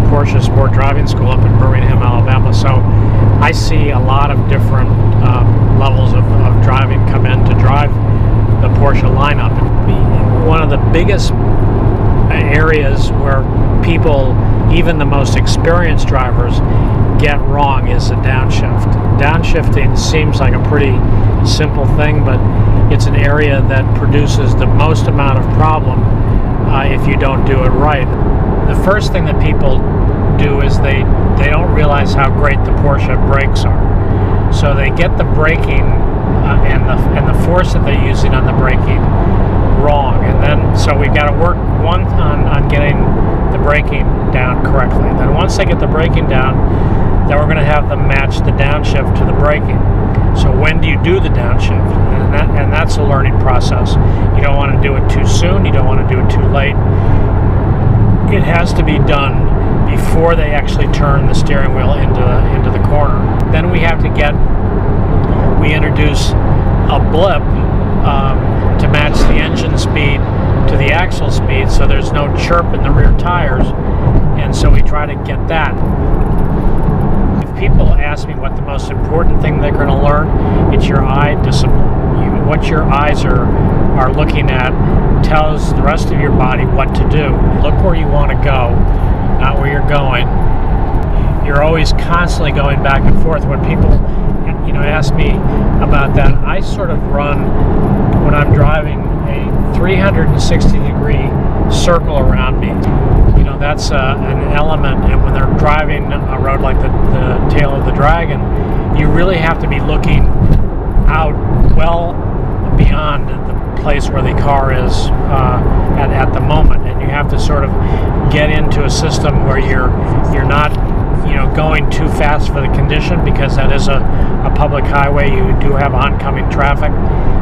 Porsche Sport Driving School up in Birmingham, Alabama. So I see a lot of different um, levels of, of driving come in to drive the Porsche lineup. One of the biggest areas where people, even the most experienced drivers, get wrong is the downshift. Downshifting seems like a pretty simple thing, but it's an area that produces the most amount of problem uh, if you don't do it right. The first thing that people do is they they don't realize how great the Porsche brakes are. So they get the braking uh, and the and the force that they're using on the braking wrong, and then so we've got to work one on on getting the braking down correctly. Then once they get the braking down, then we're going to have them match the downshift to the braking. So when do you do the downshift? And, that, and that's a learning process. You don't want to do it too soon. You don't want to do it too late. It has to be done before they actually turn the steering wheel into into the corner. Then we have to get we introduce a blip um, to match the engine speed to the axle speed, so there's no chirp in the rear tires, and so we try to get that If people ask me what the most important thing they're going to learn, it's your eye discipline. You, what your eyes are are looking at tells the rest of your body what to do. Look where you want to go, not where you're going. You're always constantly going back and forth. When people, you know, ask me about that, I sort of run when I'm driving a 360 degree circle around me You know that's uh, an element and when they're driving a road like the, the tail of the dragon you really have to be looking out well beyond place where the car is uh, at, at the moment. And you have to sort of get into a system where you're you're not you know going too fast for the condition because that is a, a public highway. You do have oncoming traffic.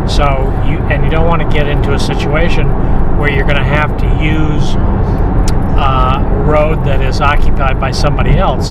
So you and you don't want to get into a situation where you're going to have to use uh, road that is occupied by somebody else.